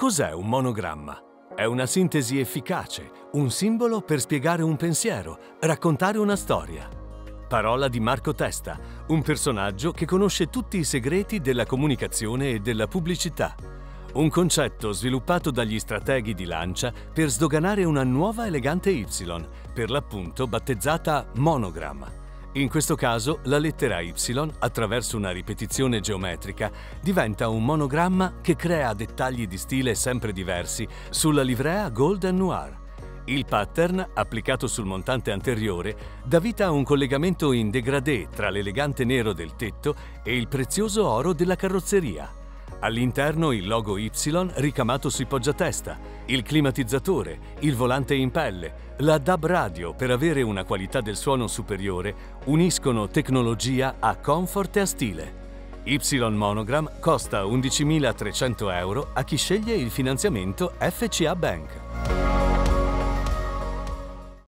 Cos'è un monogramma? È una sintesi efficace, un simbolo per spiegare un pensiero, raccontare una storia. Parola di Marco Testa, un personaggio che conosce tutti i segreti della comunicazione e della pubblicità. Un concetto sviluppato dagli strateghi di Lancia per sdoganare una nuova elegante Y, per l'appunto battezzata Monogram. In questo caso la lettera Y, attraverso una ripetizione geometrica, diventa un monogramma che crea dettagli di stile sempre diversi sulla livrea Golden Noir. Il pattern, applicato sul montante anteriore, dà vita a un collegamento in degradé tra l'elegante nero del tetto e il prezioso oro della carrozzeria. All'interno il logo Y ricamato sui poggiatesta, il climatizzatore, il volante in pelle, la DAB radio per avere una qualità del suono superiore uniscono tecnologia a comfort e a stile. Y Monogram costa 11.300 euro a chi sceglie il finanziamento FCA Bank.